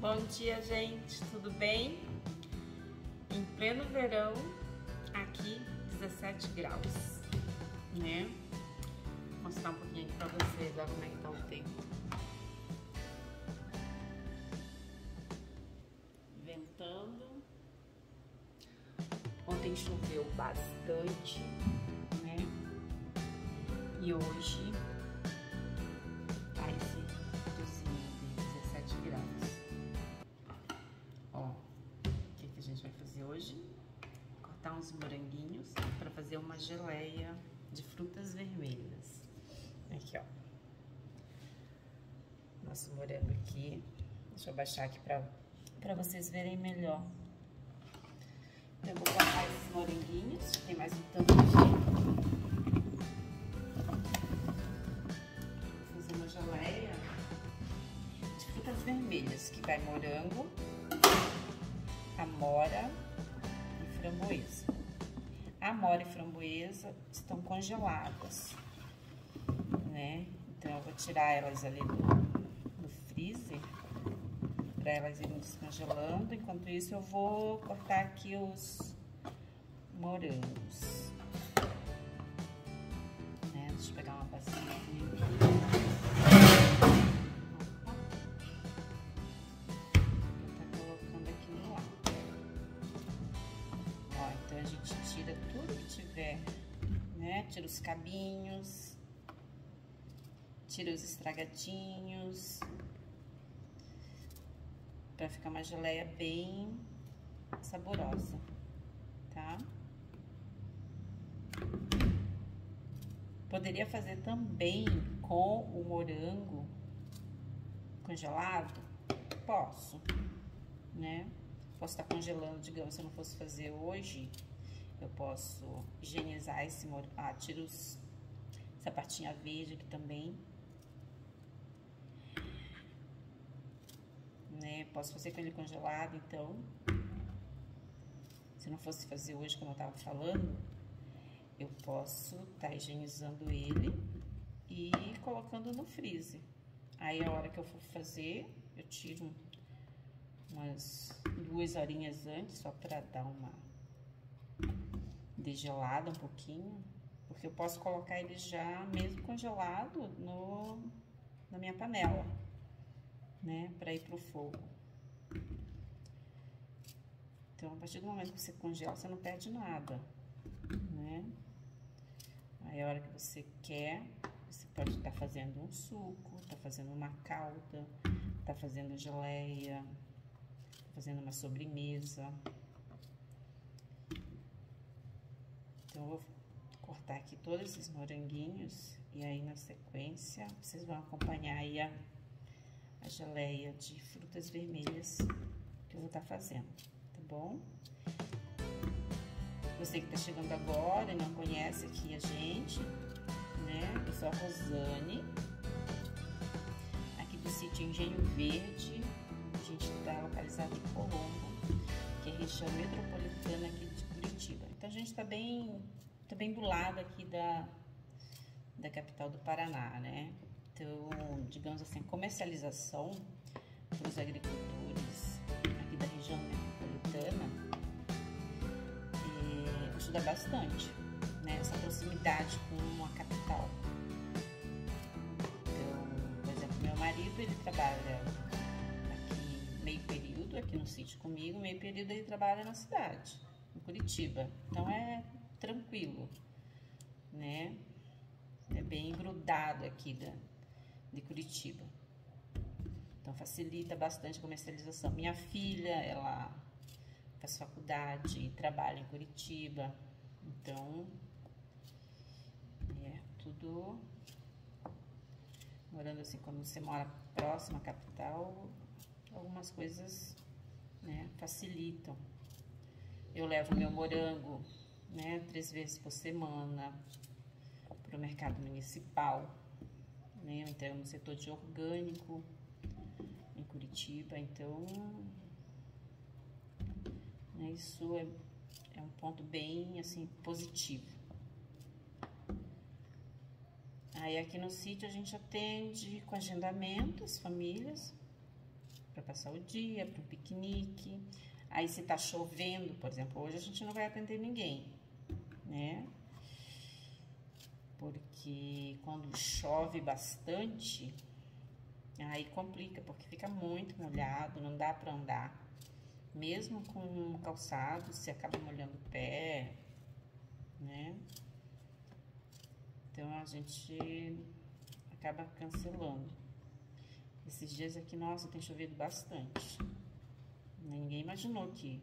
Bom dia, gente, tudo bem? Em pleno verão, aqui 17 graus, né? Vou mostrar um pouquinho aqui pra vocês, olha como é que tá o tempo. Ventando. Ontem choveu bastante, né? E hoje fazer uma geleia de frutas vermelhas. Aqui, ó. Nosso morango aqui. Deixa eu baixar aqui para vocês verem melhor. Então, eu vou cortar esses moranguinhos. Tem mais um tanto aqui. Vou fazer uma geleia de frutas vermelhas, que vai morango, amora, framboesa. A mora e framboesa estão congeladas, né? Então, eu vou tirar elas ali do, do freezer para elas irem descongelando. Enquanto isso, eu vou cortar aqui os morangos. Né? Deixa eu pegar uma bacia aqui. Tira os cabinhos, tira os estragadinhos, para ficar uma geleia bem saborosa, tá? Poderia fazer também com o morango congelado? Posso, né? Posso estar congelando, digamos, se eu não fosse fazer hoje, eu posso higienizar esse ah, tiro essa partinha verde aqui também. Né? Posso fazer com ele congelado, então. Se não fosse fazer hoje, como eu tava falando, eu posso estar tá higienizando ele e colocando no freezer. Aí, a hora que eu for fazer, eu tiro umas duas horinhas antes, só para dar uma degelado um pouquinho, porque eu posso colocar ele já mesmo congelado no, na minha panela, né, para ir pro fogo. Então, a partir do momento que você congela, você não perde nada, né? Aí, a hora que você quer, você pode estar tá fazendo um suco, tá fazendo uma calda, tá fazendo geleia, tá fazendo uma sobremesa. Então, eu vou cortar aqui todos esses moranguinhos e aí na sequência vocês vão acompanhar aí a, a geleia de frutas vermelhas que eu vou estar tá fazendo, tá bom? Você que tá chegando agora e não conhece aqui a gente, né? Eu sou a Rosane, aqui do sítio Engenho Verde. A gente tá localizado em Colombo, que é região metropolitana aqui de Curitiba. A gente está bem, tá bem do lado aqui da, da capital do Paraná, né? Então, digamos assim, comercialização para os agricultores aqui da região metropolitana é, ajuda bastante, né? Essa proximidade com a capital. Então, por exemplo, meu marido, ele trabalha aqui meio período, aqui no sítio comigo, meio período ele trabalha na cidade Curitiba. Então é tranquilo, né? É bem grudado aqui da, de Curitiba. Então facilita bastante a comercialização. Minha filha, ela faz faculdade e trabalha em Curitiba. Então, é tudo morando assim, quando você mora próximo à capital, algumas coisas né, facilitam. Eu levo meu morango, né, três vezes por semana para o mercado municipal, né, eu entrego no setor de orgânico em Curitiba, então né, isso é, é um ponto bem, assim, positivo. Aí aqui no sítio a gente atende com agendamento as famílias para passar o dia, para um piquenique. Aí se tá chovendo, por exemplo, hoje a gente não vai atender ninguém, né? Porque quando chove bastante, aí complica, porque fica muito molhado, não dá para andar. Mesmo com calçado, você acaba molhando o pé, né? Então a gente acaba cancelando. Esses dias aqui, nossa, tem chovido bastante. Ninguém imaginou que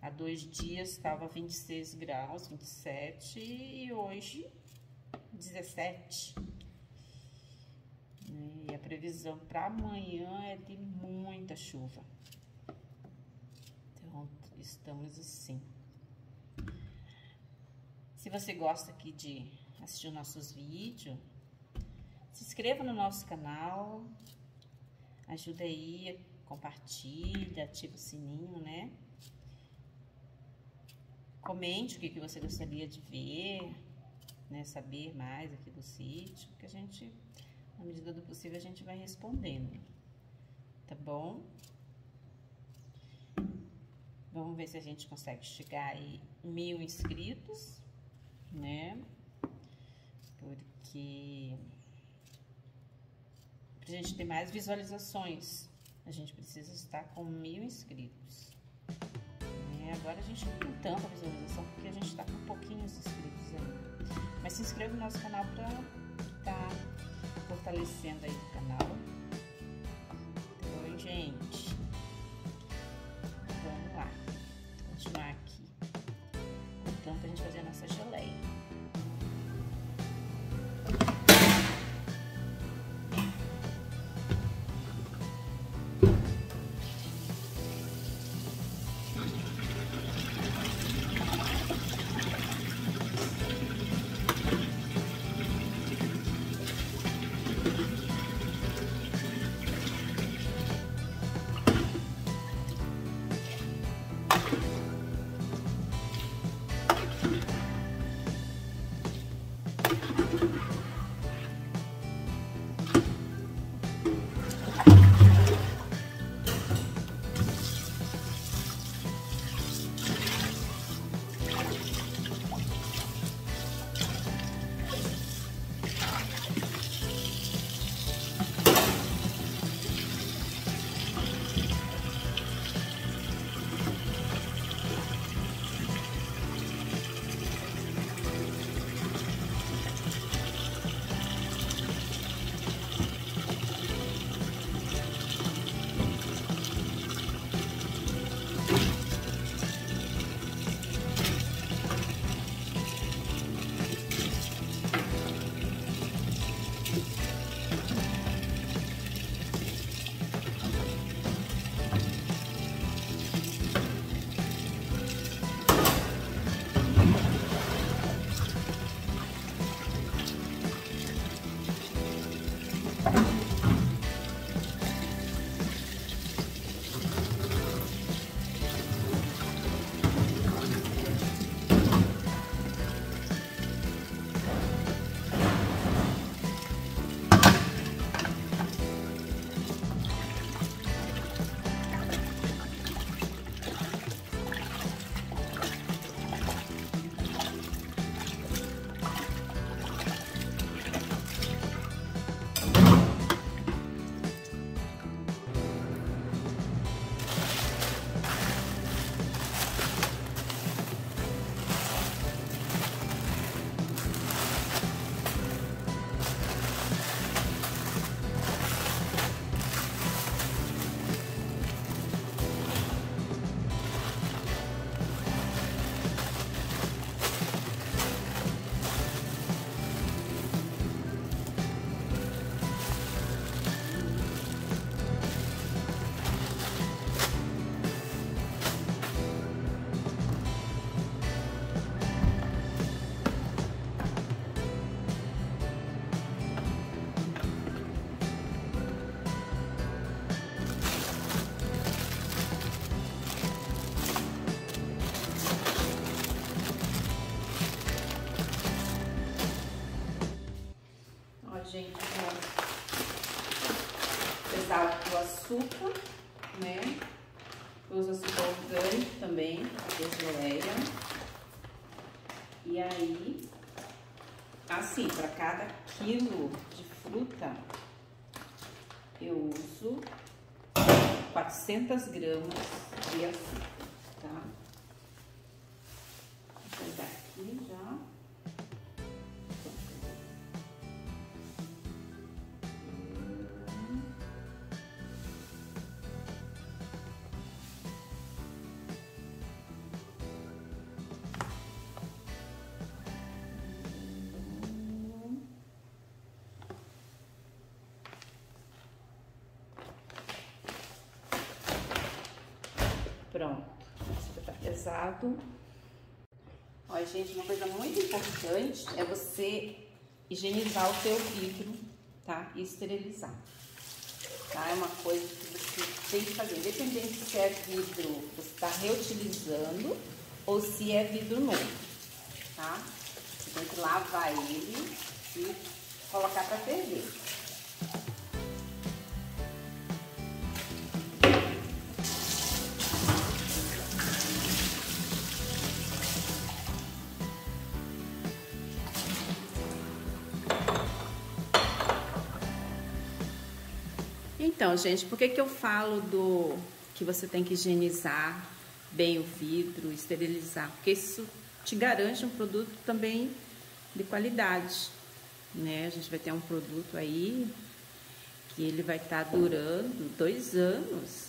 há dois dias estava 26 graus, 27 e hoje 17. E a previsão para amanhã é de muita chuva. Então, estamos assim. Se você gosta aqui de assistir nossos vídeos, se inscreva no nosso canal, ajuda aí, compartilha, ativa o sininho, né? Comente o que, que você gostaria de ver, né? Saber mais aqui do sítio, que a gente, na medida do possível, a gente vai respondendo, tá bom? Vamos ver se a gente consegue chegar aí mil inscritos, né? Porque Pra gente ter mais visualizações, a gente precisa estar com mil inscritos. É, agora a gente não tem tanta visualização porque a gente está com pouquinhos inscritos ainda. Mas se inscreva no nosso canal para estar tá fortalecendo aí o canal. Oi, gente. Vamos lá. Continuar aqui. Contando pra gente fazer a nossa geleia. Quilo de fruta, eu uso 400 gramas de açúcar, pesado. Olha, gente, uma coisa muito importante é você higienizar o seu vidro, tá? E esterilizar. Tá? É uma coisa que você tem que fazer, independente se é vidro você está reutilizando ou se é vidro novo, tá? Você tem que lavar ele e colocar para ferver. Então, gente, por que, que eu falo do que você tem que higienizar bem o vidro, esterilizar? Porque isso te garante um produto também de qualidade, né? A gente vai ter um produto aí que ele vai estar tá durando dois anos,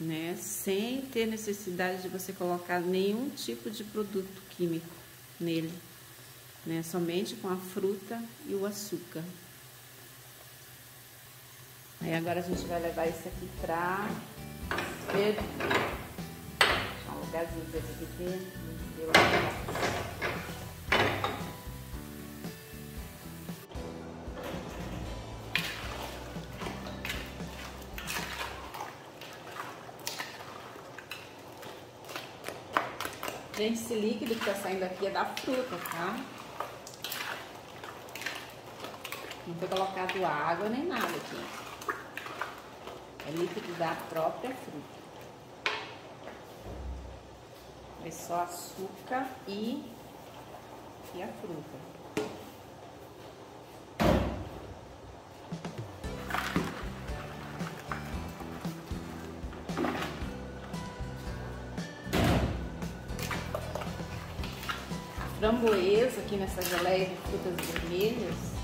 né? Sem ter necessidade de você colocar nenhum tipo de produto químico nele, né? Somente com a fruta e o açúcar. Aí agora a gente vai levar isso aqui pra ferver. Um lugarzinho desse aqui dentro. Eu Gente, esse líquido que tá saindo aqui é da fruta, tá? Não foi colocado água nem nada aqui. É líquido da própria fruta. É só açúcar e, e a fruta. Framboesa aqui nessa geleia de frutas vermelhas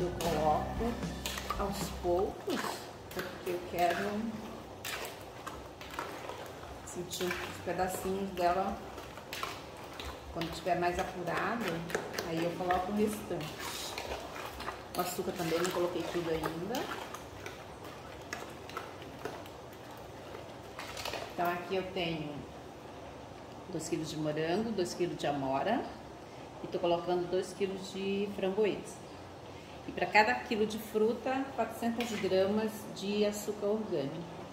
eu coloco aos poucos eu quero sentir os pedacinhos dela quando estiver mais apurado, aí eu coloco o restante. O açúcar também não coloquei tudo ainda. Então aqui eu tenho 2 kg de morango, 2 kg de amora e tô colocando 2 kg de framboesa. E para cada quilo de fruta, 400 gramas de açúcar orgânico.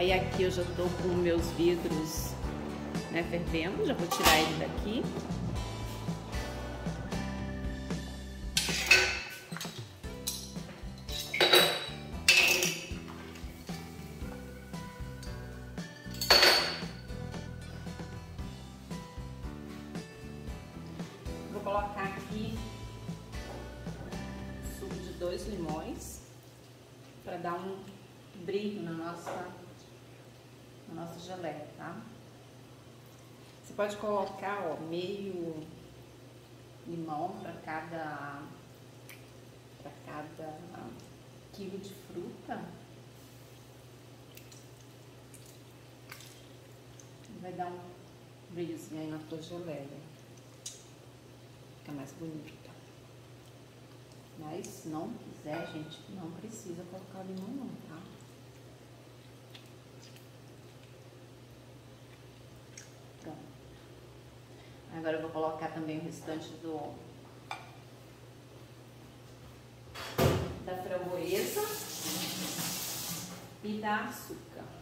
Aí aqui eu já tô com meus vidros né, fervendo, já vou tirar ele daqui. Pode colocar, ó, meio limão para cada para cada quilo de fruta. Vai dar um brilhozinho aí na tua geleia. Fica mais bonita. Mas se não quiser, gente, não precisa colocar limão não, tá? Agora eu vou colocar também o restante do da framboesa e da açúcar.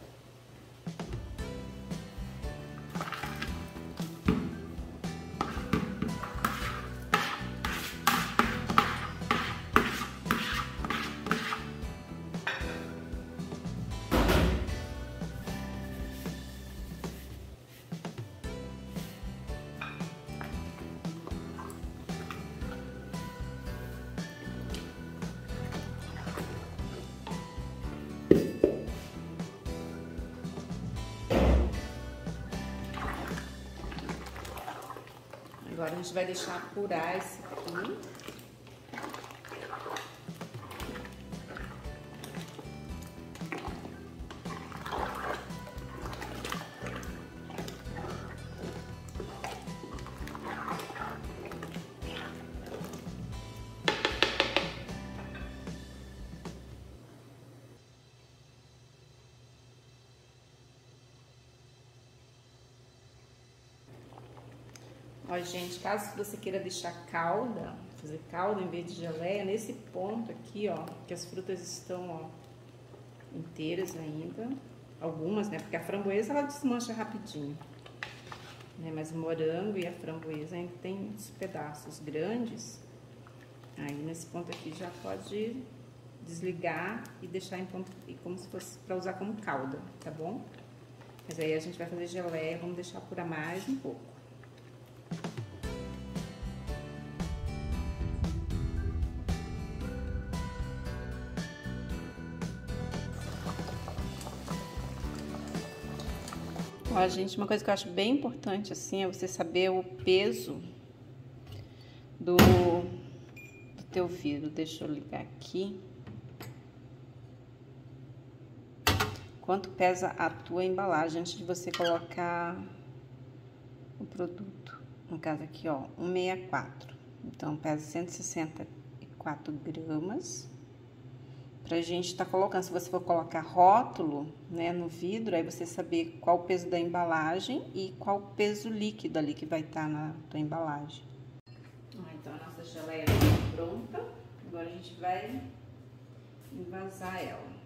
Agora a gente vai deixar apurar esse aqui. Gente, caso você queira deixar calda, fazer calda em vez de geleia, nesse ponto aqui, ó, que as frutas estão, ó, inteiras ainda. Algumas, né? Porque a framboesa, ela desmancha rapidinho. Né? Mas o morango e a framboesa ainda tem os pedaços grandes. Aí, nesse ponto aqui, já pode desligar e deixar em ponto, como se fosse para usar como calda, tá bom? Mas aí a gente vai fazer geleia, vamos deixar apurar mais um pouco. Gente, uma coisa que eu acho bem importante, assim, é você saber o peso do, do teu vidro. Deixa eu ligar aqui. Quanto pesa a tua embalagem antes de você colocar o produto. No caso aqui, ó, 164. Então, pesa 164 gramas pra gente estar tá colocando. Se você for colocar rótulo, né, no vidro, aí você saber qual o peso da embalagem e qual o peso líquido ali que vai estar tá na tua embalagem. Ah, então a nossa geleia está pronta. Agora a gente vai envasar ela.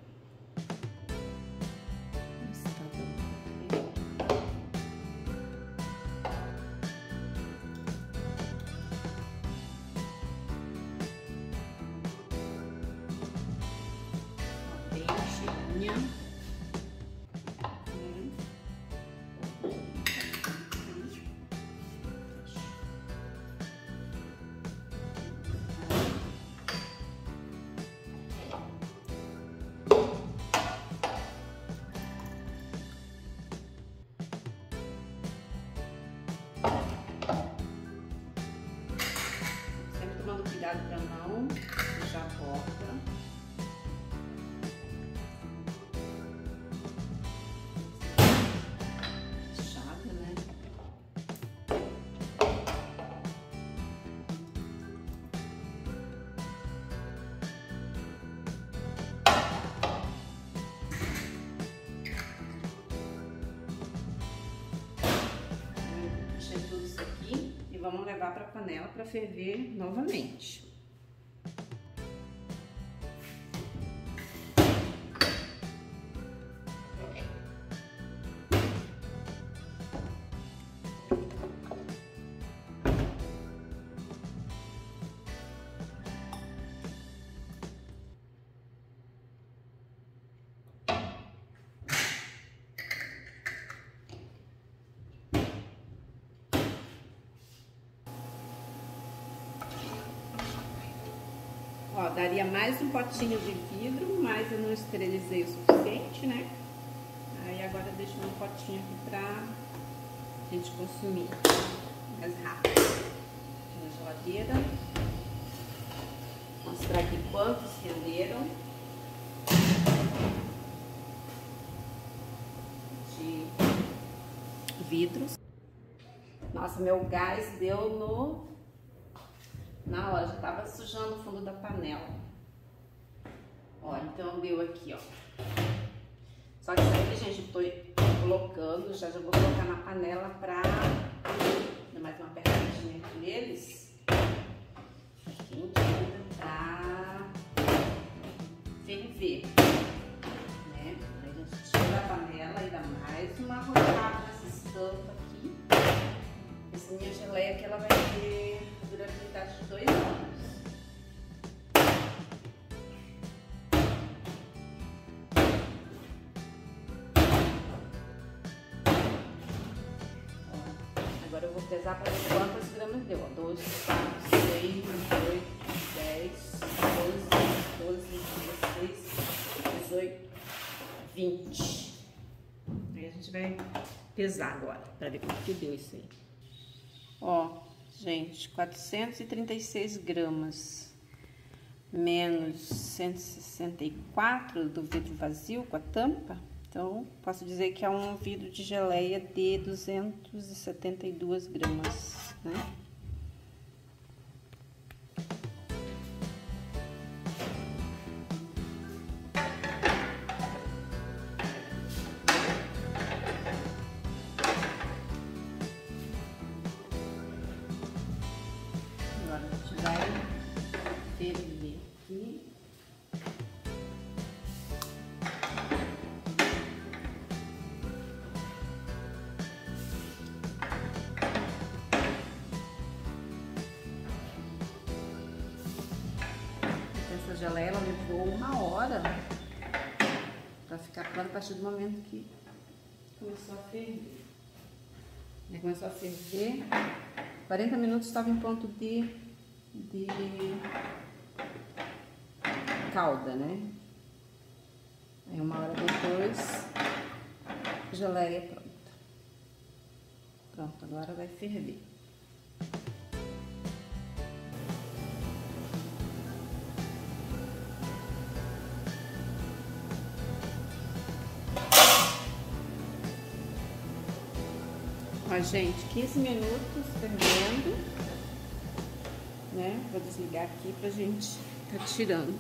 Vamos levar para a panela para ferver novamente. Daria mais um potinho de vidro, mas eu não esterilizei o suficiente, né? Aí agora eu deixo um potinho aqui pra gente consumir mais rápido. Na geladeira. Mostrar aqui quantos renderam. De vidros. Nossa, meu gás deu no na hora, já tava sujando o fundo da panela. Ó, então deu aqui, ó. Só que isso aqui, gente, eu tô colocando, já, já vou colocar na panela pra dar mais uma apertadinha aqui neles. Quentinho pra ferver. Né? Aí a gente tira a panela e dá mais uma rodada nessa estampa aqui. Essa minha geleia que ela vai ter durabilidade de dois anos. Agora eu vou pesar para ver quantas gramas deu. Ó. 12, 4, 6, 8, 10, 12, 12, 16, 18, 20. Aí a gente vai pesar agora, para ver quanto que deu isso aí. Ó, gente, 436 gramas menos 164 do vidro vazio com a tampa. Então, posso dizer que é um vidro de geleia de 272 gramas, né? Partir do momento que começou a ferver. Começou a ferver, 40 minutos estava em ponto de, de calda, né? Aí uma hora depois, geleia pronta. Pronto, agora vai ferver. Gente, 15 minutos fervendo, né? Vou desligar aqui pra gente tá tirando.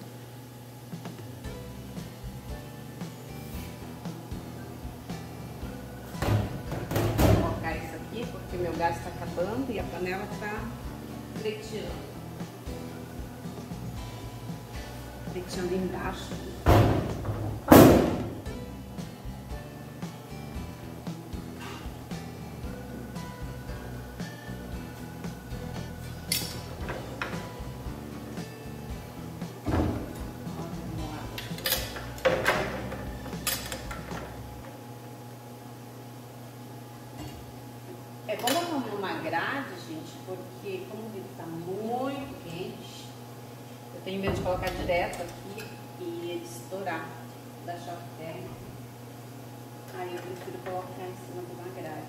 Vou colocar isso aqui porque meu gás tá acabando e a panela tá preteando. Preteando embaixo. É bom botar numa grade, gente, porque como o vidro está muito quente, eu tenho medo de colocar direto aqui e ele estourar da choque térmica. Aí eu prefiro colocar em cima de uma grade.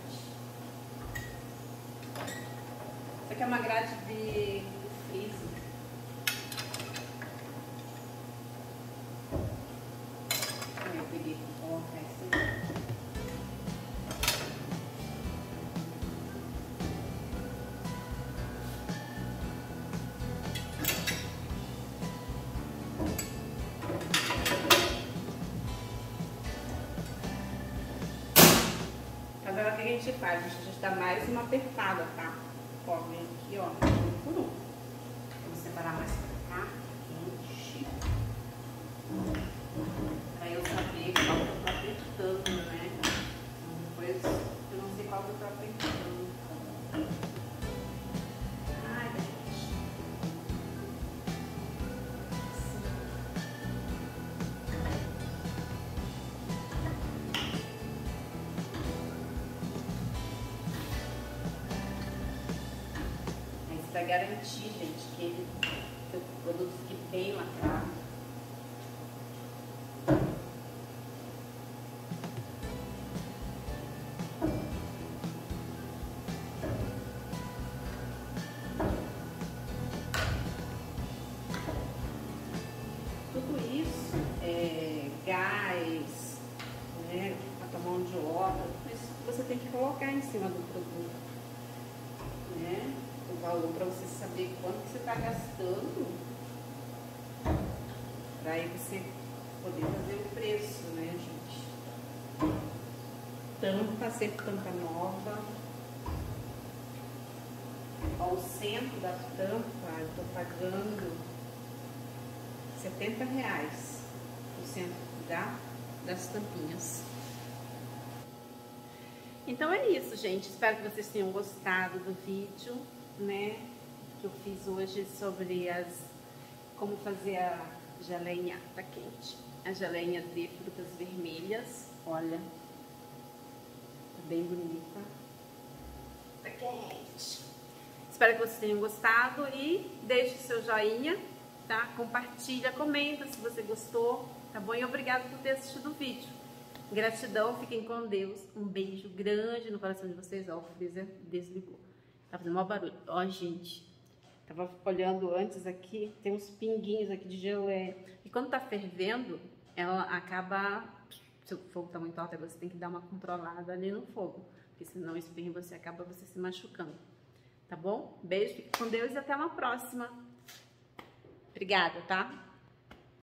Isso aqui é uma grade de, de freezer. Agora o que a gente faz? A gente dá mais uma apertada, tá? Ó, vem aqui, ó, um por um. Vamos separar mais pra cá, Garantir, gente, que, ele, que o produto fique bem lacrado. Tudo isso é gás, né, a de obra, isso você tem que colocar em cima do produto valor para você saber quanto que você está gastando para aí você poder fazer o preço, né, gente? Tampa, sempre tampa nova. Ao centro da tampa, eu tô pagando 70 reais o centro da, das tampinhas. Então é isso, gente. Espero que vocês tenham gostado do vídeo, né? Que eu fiz hoje sobre as como fazer a geleinha tá quente. A geleinha de frutas vermelhas. Olha. Tá bem bonita. Tá quente. Espero que vocês tenham gostado e deixe seu joinha, tá? Compartilha, comenta se você gostou, tá bom? E obrigado por ter assistido o vídeo. Gratidão, fiquem com Deus. Um beijo grande no coração de vocês. Ó, o freezer desligou. Tá fazendo maior barulho. Ó, gente. Tava olhando antes aqui, tem uns pinguinhos aqui de geleia. E quando tá fervendo, ela acaba. Se o fogo tá muito alto, você tem que dar uma controlada ali no fogo. Porque senão espirra você acaba você se machucando. Tá bom? Beijo, fique com Deus e até uma próxima. Obrigada, tá?